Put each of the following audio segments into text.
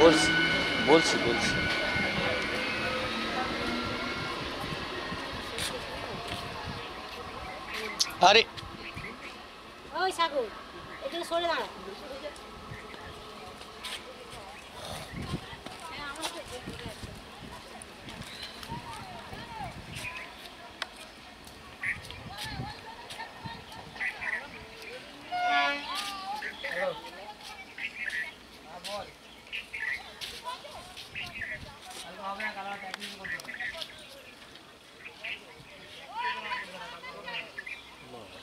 বলছি বলছি বলছি। আরে। ওই সাগর এদিকে সরে দাঁড়া।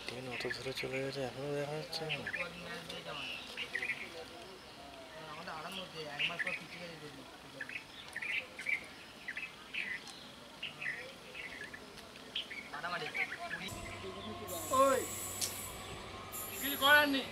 ট্রেন অত চলে গেছে এখনও দেখা যাচ্ছে না। ওই কিছু করার নেই।